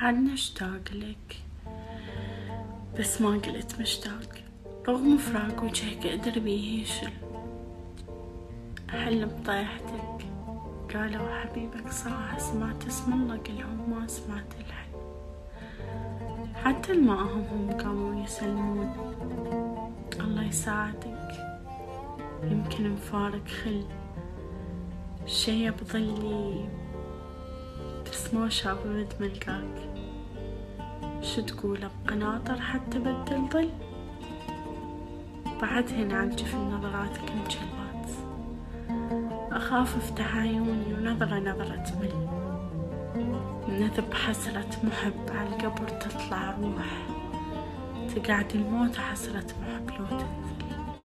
عنا اشتاق لك بس ما قلت مشتاق رغم فراق وجهك قدر بيه يشل أحلم بطيحتك قالوا حبيبك صراحة سمعت اسم الله قلهم ما سمعت الحل حتى الماء هم قاموا يسلمون الله يساعدك يمكن مفارق خل. شي بظلي ما شاف ود ملقاك شو تقول ابقى ناطر حتى بدل ظل بعدهن عن جفن نظراتك مجلبات أخاف أفتح عيوني ونظرة نظرة تمل. نذب حسرة محب على القبر تطلع روح. تقعد الموت حسرة محب لو تنزل